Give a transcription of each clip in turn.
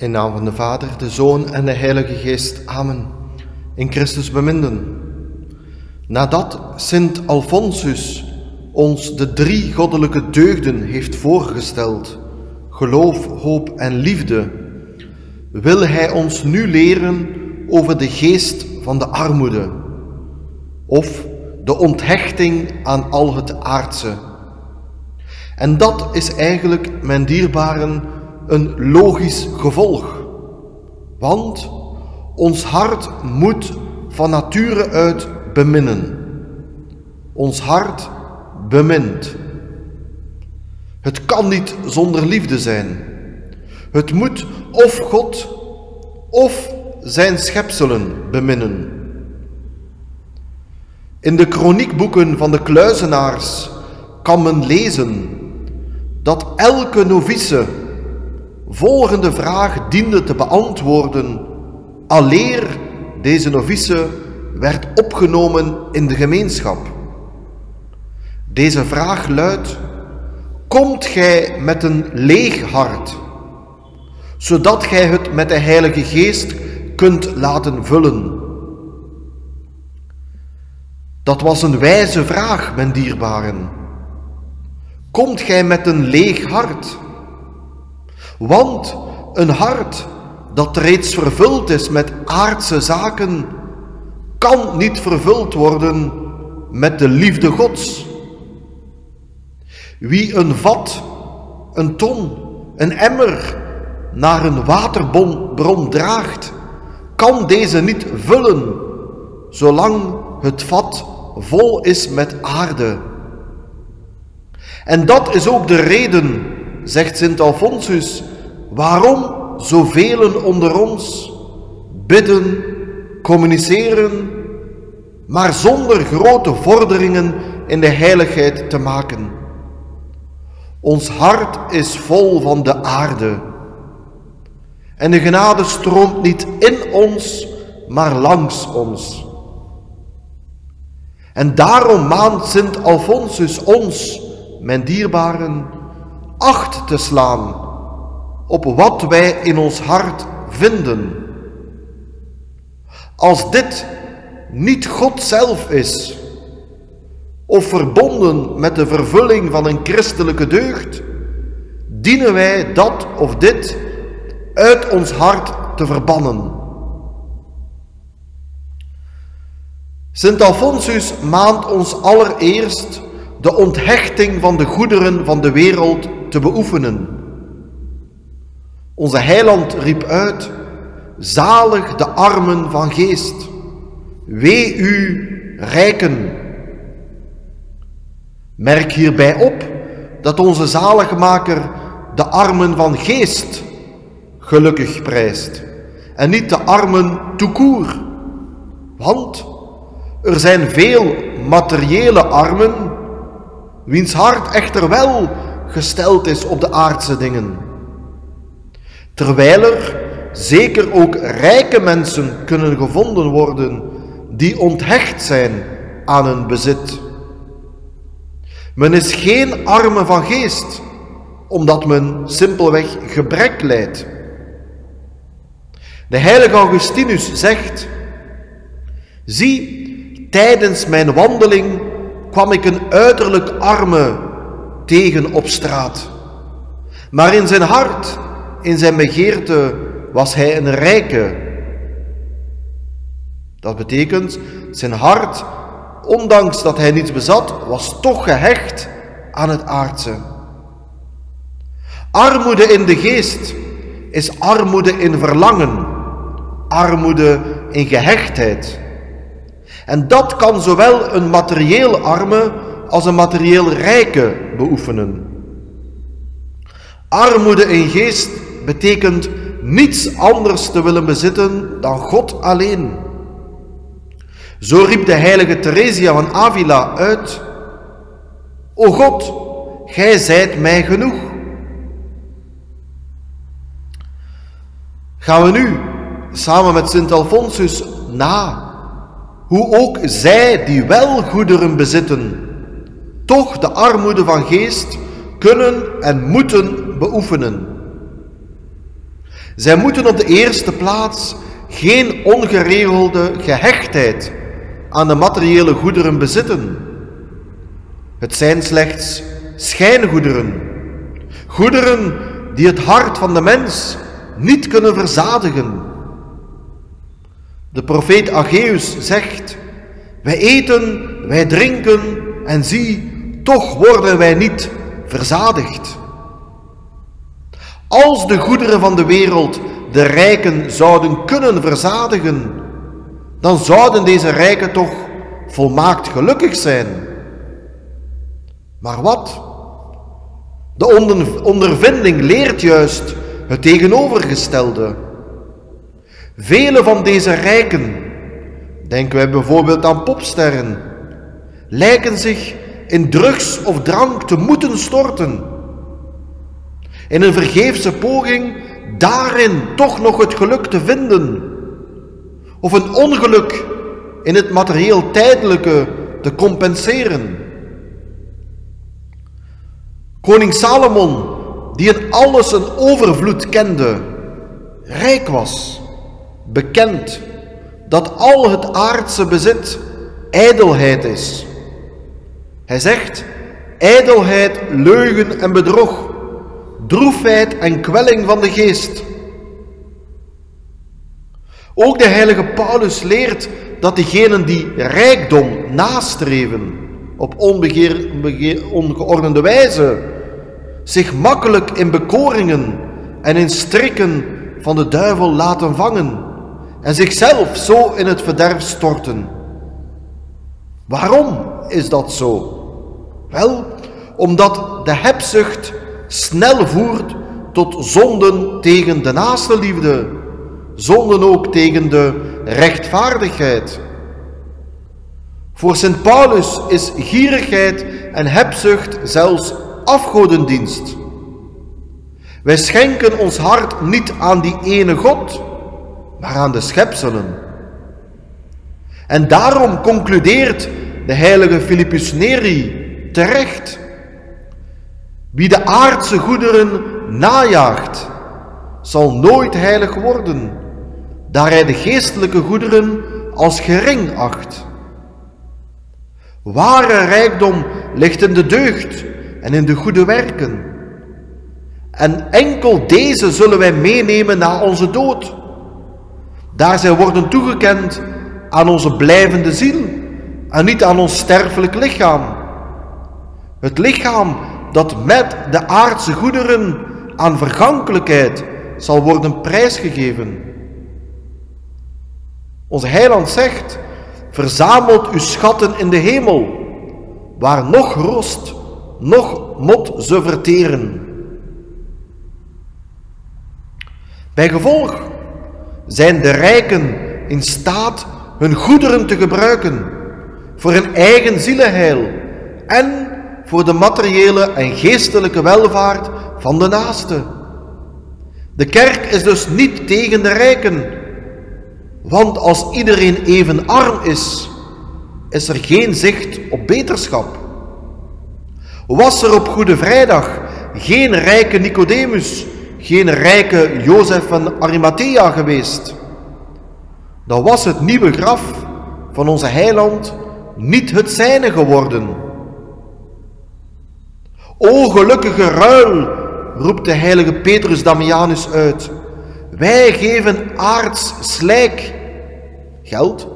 In naam van de Vader, de Zoon en de Heilige Geest. Amen. In Christus beminden. Nadat Sint Alfonsus ons de drie goddelijke deugden heeft voorgesteld, geloof, hoop en liefde, wil Hij ons nu leren over de geest van de armoede, of de onthechting aan al het aardse. En dat is eigenlijk, mijn dierbaren, een logisch gevolg. Want ons hart moet van nature uit beminnen. Ons hart bemint. Het kan niet zonder liefde zijn. Het moet of God of zijn schepselen beminnen. In de kroniekboeken van de kluizenaars kan men lezen dat elke novice volgende vraag diende te beantwoorden, aleer deze novice werd opgenomen in de gemeenschap. Deze vraag luidt, komt gij met een leeg hart, zodat gij het met de Heilige Geest kunt laten vullen? Dat was een wijze vraag, mijn dierbaren. Komt gij met een leeg hart? Want een hart dat reeds vervuld is met aardse zaken, kan niet vervuld worden met de liefde Gods. Wie een vat, een ton, een emmer naar een waterbron draagt, kan deze niet vullen, zolang het vat vol is met aarde. En dat is ook de reden, zegt Sint Alfonsus, waarom zoveel onder ons bidden, communiceren, maar zonder grote vorderingen in de heiligheid te maken. Ons hart is vol van de aarde. En de genade stroomt niet in ons, maar langs ons. En daarom maant Sint Alfonsus ons, mijn dierbaren, acht te slaan op wat wij in ons hart vinden. Als dit niet God zelf is, of verbonden met de vervulling van een christelijke deugd, dienen wij dat of dit uit ons hart te verbannen. Sint Alfonsus maant ons allereerst de onthechting van de goederen van de wereld te beoefenen. Onze heiland riep uit, zalig de armen van geest, wee u rijken. Merk hierbij op dat onze zaligmaker de armen van geest gelukkig prijst en niet de armen toekoer. Want er zijn veel materiële armen, wiens hart echter wel gesteld is op de aardse dingen. Terwijl er zeker ook rijke mensen kunnen gevonden worden die onthecht zijn aan hun bezit. Men is geen arme van geest, omdat men simpelweg gebrek lijdt. De heilige Augustinus zegt: Zie, tijdens mijn wandeling kwam ik een uiterlijk arme tegen op straat. Maar in zijn hart, in zijn begeerte, was hij een rijke. Dat betekent, zijn hart, ondanks dat hij niets bezat, was toch gehecht aan het aardse. Armoede in de geest is armoede in verlangen, armoede in gehechtheid. En dat kan zowel een materieel arme als een materieel rijke beoefenen. Armoede in geest betekent niets anders te willen bezitten dan God alleen. Zo riep de heilige Theresia van Avila uit: O God, gij zijt mij genoeg. Gaan we nu samen met Sint Alfonsus na hoe ook zij die wel goederen bezitten, toch de armoede van geest kunnen en moeten beoefenen. Zij moeten op de eerste plaats geen ongeregelde gehechtheid aan de materiële goederen bezitten. Het zijn slechts schijngoederen, goederen die het hart van de mens niet kunnen verzadigen. De profeet Aggeus zegt, wij eten, wij drinken en zie, toch worden wij niet verzadigd. Als de goederen van de wereld de rijken zouden kunnen verzadigen, dan zouden deze rijken toch volmaakt gelukkig zijn. Maar wat? De ondervinding leert juist het tegenovergestelde. Vele van deze rijken, denken wij bijvoorbeeld aan popsterren, lijken zich in drugs of drank te moeten storten. In een vergeefse poging daarin toch nog het geluk te vinden. Of een ongeluk in het materieel tijdelijke te compenseren. Koning Salomon, die in alles een overvloed kende, rijk was, bekend dat al het aardse bezit ijdelheid is. Hij zegt, ijdelheid, leugen en bedrog, droefheid en kwelling van de geest. Ook de heilige Paulus leert dat diegenen die rijkdom nastreven op ongeordende wijze, zich makkelijk in bekoringen en in strikken van de duivel laten vangen en zichzelf zo in het verderf storten. Waarom is dat zo? Wel, omdat de hebzucht snel voert tot zonden tegen de naaste liefde, zonden ook tegen de rechtvaardigheid. Voor Sint Paulus is gierigheid en hebzucht zelfs afgodendienst. Wij schenken ons hart niet aan die ene God, maar aan de schepselen. En daarom concludeert de heilige Philippus Neri terecht. Wie de aardse goederen najaagt, zal nooit heilig worden, daar hij de geestelijke goederen als gering acht. Ware rijkdom ligt in de deugd en in de goede werken. En enkel deze zullen wij meenemen na onze dood, daar zij worden toegekend aan onze blijvende ziel en niet aan ons sterfelijk lichaam. Het lichaam dat met de aardse goederen aan vergankelijkheid zal worden prijsgegeven. Onze heiland zegt, verzamelt uw schatten in de hemel, waar nog rost, nog mot ze verteren. Bij gevolg zijn de rijken in staat hun goederen te gebruiken voor hun eigen zielenheil en voor de materiële en geestelijke welvaart van de naaste. De kerk is dus niet tegen de rijken, want als iedereen even arm is, is er geen zicht op beterschap. Was er op Goede Vrijdag geen rijke Nicodemus, geen rijke Jozef van Arimathea geweest, dan was het nieuwe graf van onze heiland niet het zijne geworden. O gelukkige ruil, roept de heilige Petrus Damianus uit. Wij geven aards slijk, geld,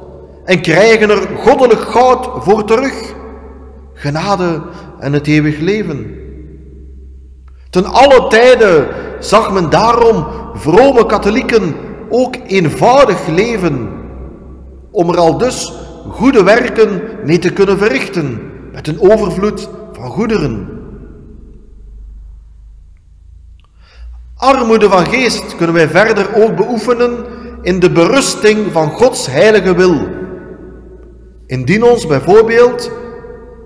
en krijgen er goddelijk goud voor terug, genade en het eeuwig leven. Ten alle tijden zag men daarom vrome katholieken ook eenvoudig leven, om er al dus goede werken mee te kunnen verrichten, met een overvloed van goederen. Armoede van geest kunnen wij verder ook beoefenen in de berusting van Gods heilige wil. Indien ons bijvoorbeeld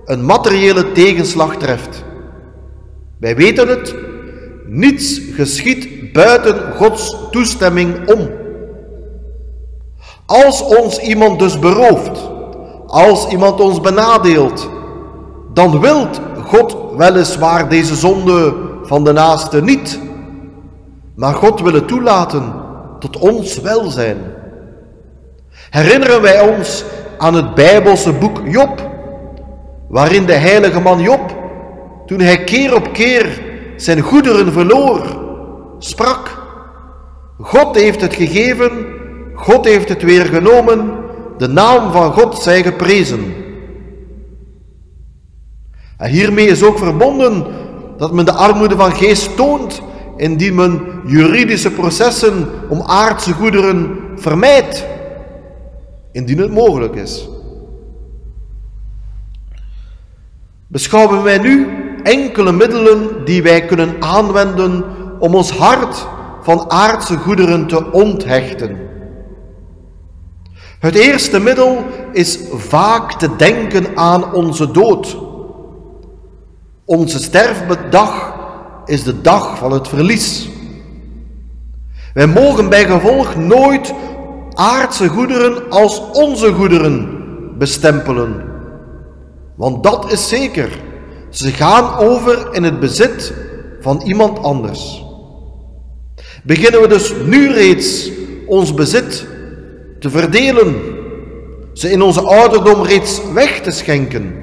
een materiële tegenslag treft. Wij weten het, niets geschiet buiten Gods toestemming om. Als ons iemand dus berooft, als iemand ons benadeelt, dan wilt God weliswaar deze zonde van de naaste niet maar God willen toelaten tot ons welzijn. Herinneren wij ons aan het Bijbelse boek Job, waarin de heilige man Job, toen hij keer op keer zijn goederen verloor, sprak: God heeft het gegeven, God heeft het weer genomen, de naam van God zij geprezen. En hiermee is ook verbonden dat men de armoede van geest toont indien men juridische processen om aardse goederen vermijdt, indien het mogelijk is. Beschouwen wij nu enkele middelen die wij kunnen aanwenden om ons hart van aardse goederen te onthechten. Het eerste middel is vaak te denken aan onze dood. Onze sterfdag is de dag van het verlies. Wij mogen bij gevolg nooit aardse goederen als onze goederen bestempelen. Want dat is zeker. Ze gaan over in het bezit van iemand anders. Beginnen we dus nu reeds ons bezit te verdelen, ze in onze ouderdom reeds weg te schenken.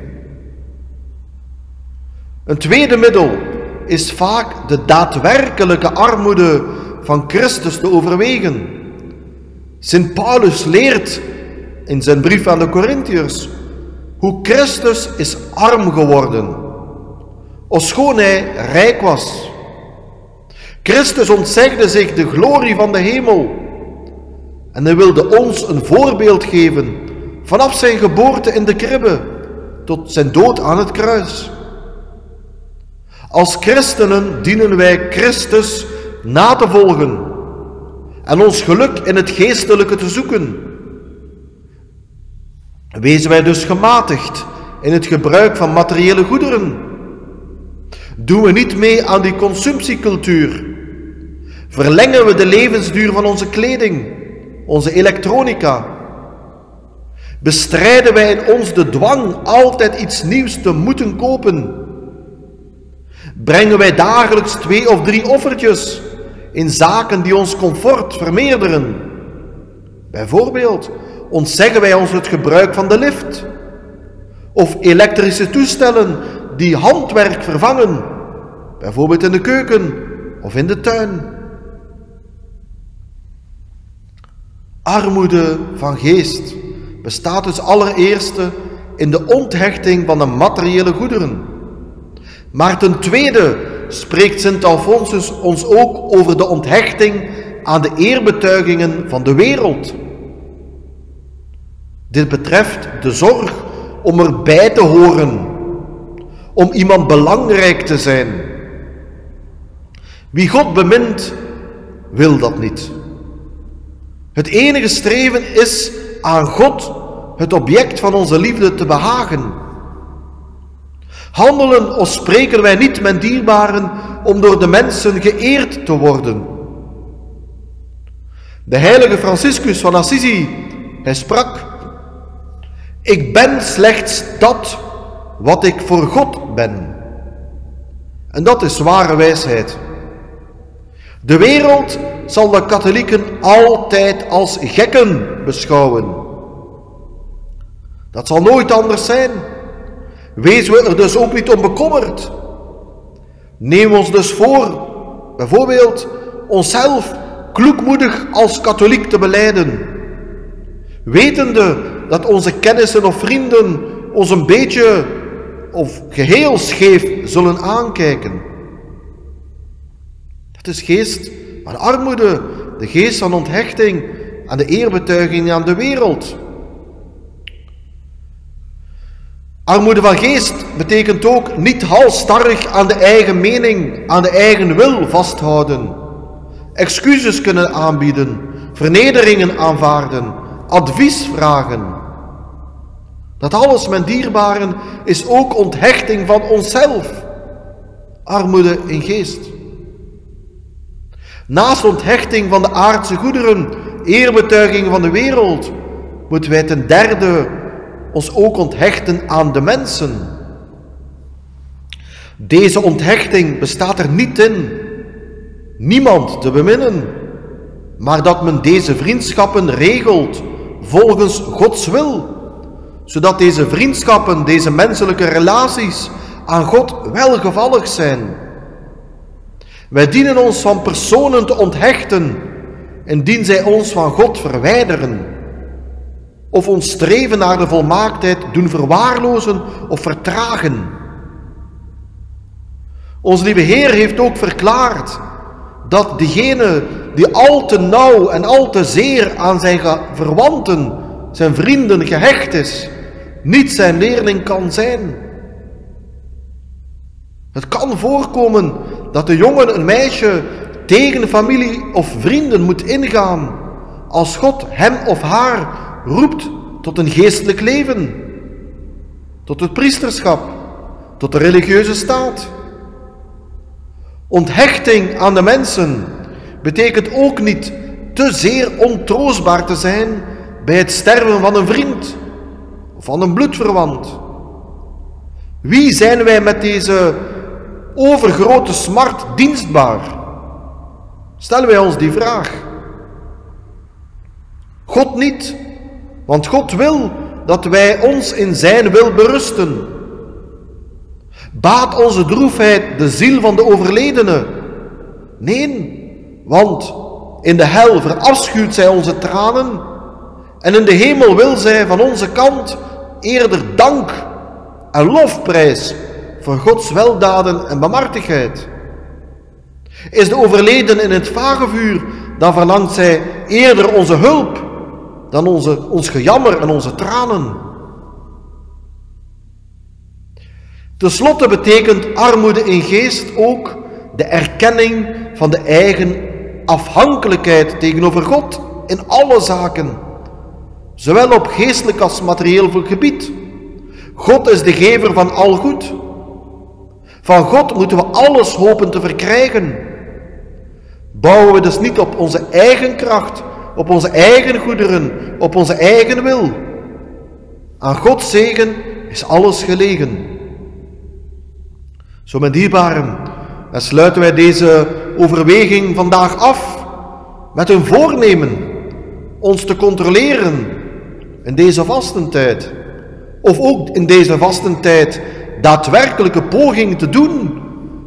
Een tweede middel is vaak de daadwerkelijke armoede van Christus te overwegen. Sint Paulus leert in zijn brief aan de Corinthiërs hoe Christus is arm geworden, ofschoon hij rijk was. Christus ontzegde zich de glorie van de hemel en hij wilde ons een voorbeeld geven vanaf zijn geboorte in de kribbe tot zijn dood aan het kruis. Als christenen dienen wij Christus na te volgen en ons geluk in het geestelijke te zoeken. Wezen wij dus gematigd in het gebruik van materiële goederen? Doen we niet mee aan die consumptiecultuur? Verlengen we de levensduur van onze kleding, onze elektronica? Bestrijden wij in ons de dwang altijd iets nieuws te moeten kopen? Brengen wij dagelijks twee of drie offertjes in zaken die ons comfort vermeerderen? Bijvoorbeeld, ontzeggen wij ons het gebruik van de lift? Of elektrische toestellen die handwerk vervangen, bijvoorbeeld in de keuken of in de tuin? Armoede van geest bestaat dus allereerst in de onthechting van de materiële goederen. Maar ten tweede spreekt Sint Alfonsus ons ook over de onthechting aan de eerbetuigingen van de wereld. Dit betreft de zorg om erbij te horen, om iemand belangrijk te zijn. Wie God bemint, wil dat niet. Het enige streven is aan God, het object van onze liefde, te behagen. Handelen of spreken wij niet, mijn dierbaren, om door de mensen geëerd te worden. De heilige Franciscus van Assisi, hij sprak, ik ben slechts dat wat ik voor God ben. En dat is ware wijsheid. De wereld zal de katholieken altijd als gekken beschouwen. Dat zal nooit anders zijn. Wees we er dus ook niet om bekommerd. Neem ons dus voor, bijvoorbeeld, onszelf kloekmoedig als katholiek te beleiden. Wetende dat onze kennissen of vrienden ons een beetje of geheel scheef zullen aankijken. Dat is geest van armoede, de geest van onthechting aan de eerbetuiging aan de wereld. Armoede van geest betekent ook niet halstarrig aan de eigen mening, aan de eigen wil vasthouden. Excuses kunnen aanbieden, vernederingen aanvaarden, advies vragen. Dat alles, mijn dierbaren, is ook onthechting van onszelf. Armoede in geest. Naast onthechting van de aardse goederen, eerbetuiging van de wereld, moeten wij ten derde ons ook onthechten aan de mensen. Deze onthechting bestaat er niet in niemand te beminnen, maar dat men deze vriendschappen regelt volgens Gods wil, zodat deze vriendschappen, deze menselijke relaties aan God welgevallig zijn. Wij dienen ons van personen te onthechten, indien zij ons van God verwijderen, of ons streven naar de volmaaktheid doen verwaarlozen of vertragen. Onze lieve Heer heeft ook verklaard dat degene die al te nauw en al te zeer aan zijn verwanten, zijn vrienden gehecht is, niet zijn leerling kan zijn. Het kan voorkomen dat de jongen een meisje tegen familie of vrienden moet ingaan als God hem of haar roept tot een geestelijk leven, tot het priesterschap, tot de religieuze staat. Onthechting aan de mensen betekent ook niet te zeer ontroostbaar te zijn bij het sterven van een vriend of van een bloedverwant. Wie zijn wij met deze overgrote smart dienstbaar? Stellen wij ons die vraag. God niet, want God wil dat wij ons in Zijn wil berusten. Baat onze droefheid de ziel van de overledene? Nee, want in de hel verafschuwt zij onze tranen en in de hemel wil zij van onze kant eerder dank en lofprijs voor Gods weldaden en bemartigheid. Is de overleden in het vagevuur, dan verlangt zij eerder onze hulp dan onze, ons gejammer en onze tranen. Ten slotte betekent armoede in geest ook de erkenning van de eigen afhankelijkheid tegenover God in alle zaken, zowel op geestelijk als materieel gebied. God is de gever van al goed. Van God moeten we alles hopen te verkrijgen. Bouwen we dus niet op onze eigen kracht, op onze eigen goederen, op onze eigen wil. Aan Gods zegen is alles gelegen. Zo mijn dierbaren, dan sluiten wij deze overweging vandaag af met een voornemen ons te controleren in deze vastentijd. Of ook in deze vastentijd daadwerkelijke pogingen te doen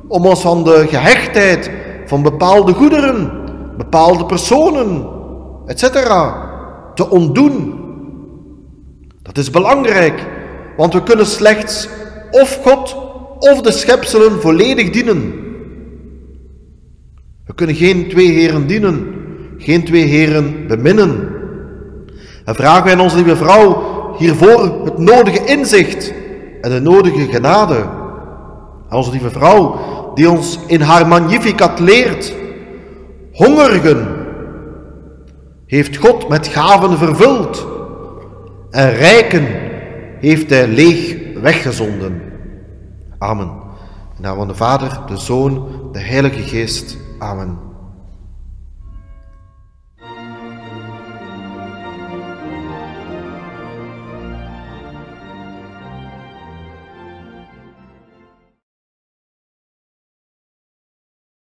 om ons van de gehechtheid van bepaalde goederen, bepaalde personen, etc. te ontdoen. Dat is belangrijk, want we kunnen slechts of God of de schepselen volledig dienen. We kunnen geen twee heren dienen, geen twee heren beminnen. En vragen wij onze lieve vrouw hiervoor het nodige inzicht en de nodige genade. Onze lieve vrouw, die ons in haar magnificat leert, hongerigen heeft God met gaven vervuld en rijken heeft hij leeg weggezonden. Amen. In naam van de Vader, de Zoon, de Heilige Geest. Amen.